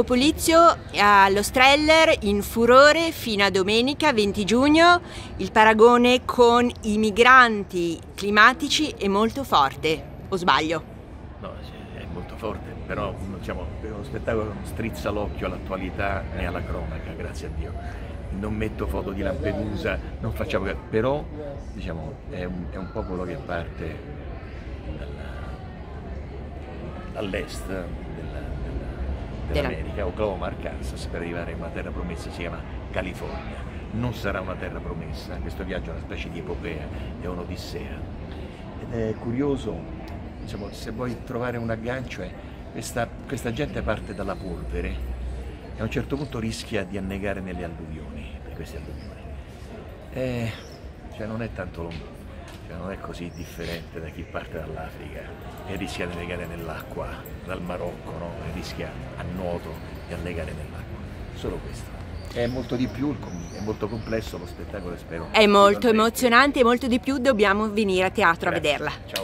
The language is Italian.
Polizio allo Streller in furore fino a domenica 20 giugno, il paragone con i migranti climatici è molto forte, o sbaglio? No, è molto forte, però diciamo, lo spettacolo strizza l'occhio all'attualità e alla cronaca, grazie a Dio. Non metto foto di Lampedusa, non facciamo... però diciamo, è, un, è un popolo che parte dall'est, dell'America, Oklahoma, Arkansas, per arrivare a una terra promessa, si chiama California. Non sarà una terra promessa, questo viaggio è una specie di epopea, è un'odissea. Ed è curioso, diciamo, se vuoi trovare un aggancio, è questa, questa gente parte dalla polvere e a un certo punto rischia di annegare nelle alluvioni, per queste alluvioni. E, cioè non è tanto lontano cioè non è così differente da chi parte dall'Africa e rischia di annegare nell'acqua dal Marocco, no? e rischia a nuoto di annegare nell'acqua. Solo questo. È molto di più, è molto complesso lo spettacolo, spero. È molto emozionante e molto di più, dobbiamo venire a teatro Grazie. a vederla. Ciao.